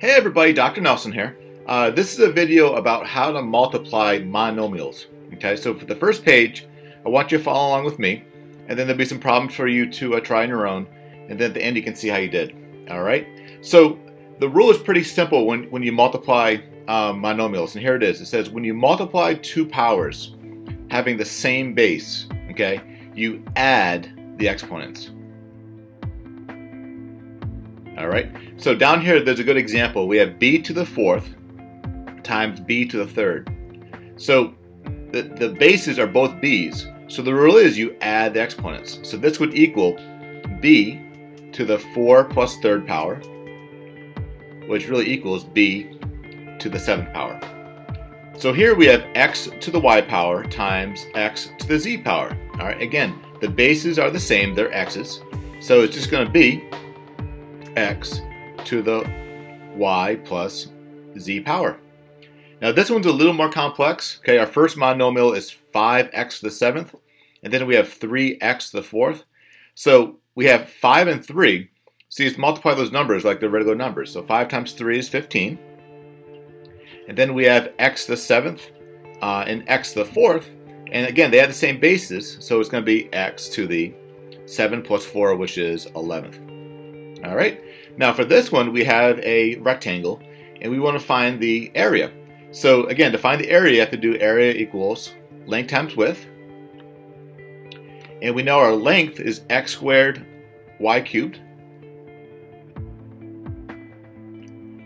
Hey everybody, Dr. Nelson here. Uh, this is a video about how to multiply monomials. Okay, so for the first page, I want you to follow along with me, and then there'll be some problems for you to uh, try on your own, and then at the end you can see how you did. All right, so the rule is pretty simple when, when you multiply um, monomials, and here it is. It says when you multiply two powers having the same base, okay, you add the exponents. All right, so down here there's a good example. We have b to the fourth times b to the third. So the, the bases are both b's. So the rule is you add the exponents. So this would equal b to the 4 plus third power, which really equals b to the seventh power. So here we have x to the y power times x to the z power. All right, again, the bases are the same, they're x's. So it's just going to be x to the y plus z power. Now this one's a little more complex. Okay, our first monomial is 5x to the seventh, and then we have 3x to the fourth. So we have 5 and 3. So you just multiply those numbers like the regular numbers. So 5 times 3 is 15. And then we have x to the seventh uh, and x to the fourth. And again, they have the same bases, so it's going to be x to the 7 plus 4, which is 11th. All right. Now for this one, we have a rectangle, and we want to find the area. So again, to find the area, you have to do area equals length times width. And we know our length is x squared y cubed.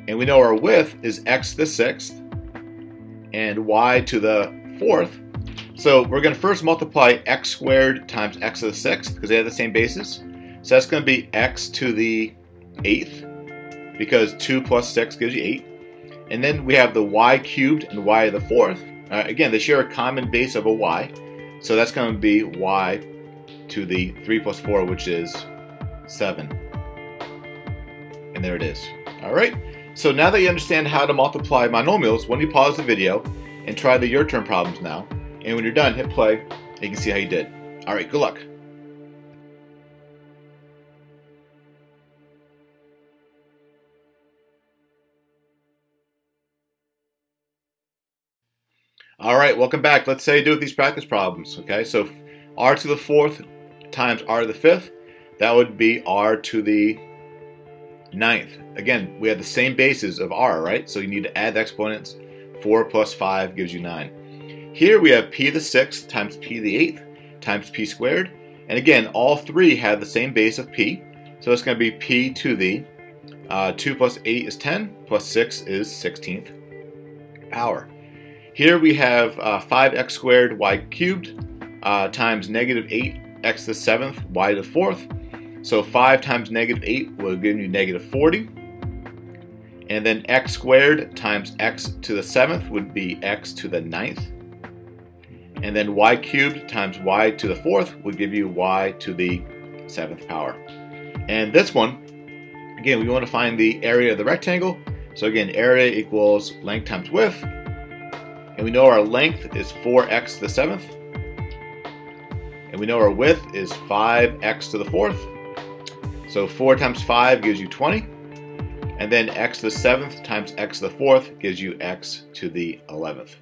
And we know our width is x to the sixth and y to the fourth. So we're going to first multiply x squared times x to the sixth because they have the same basis. So that's going to be x to the 8th because 2 plus 6 gives you 8. And then we have the y cubed and y to the 4th. Uh, again, they share a common base of a y. So that's going to be y to the 3 plus 4, which is 7. And there it is. All right. So now that you understand how to multiply monomials, when you pause the video and try the your turn problems now, and when you're done, hit play, and you can see how you did. All right, good luck. All right, welcome back. Let's say do with these practice problems. Okay, so r to the fourth times r to the fifth, that would be r to the ninth. Again, we have the same bases of r, right? So you need to add the exponents. 4 plus 5 gives you 9. Here we have p to the sixth times p to the eighth times p squared. And again, all three have the same base of p. So it's going to be p to the uh, 2 plus 8 is 10, plus 6 is 16th power. Here we have uh, 5x squared y cubed uh, times negative 8x to the 7th y to the 4th. So 5 times negative 8 will give you negative 40. And then x squared times x to the 7th would be x to the 9th. And then y cubed times y to the 4th would give you y to the 7th power. And this one, again, we want to find the area of the rectangle. So again, area equals length times width and we know our length is 4x to the 7th. And we know our width is 5x to the 4th. So 4 times 5 gives you 20. And then x to the 7th times x to the 4th gives you x to the 11th.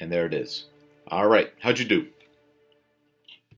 And there it is. All right, how'd you do?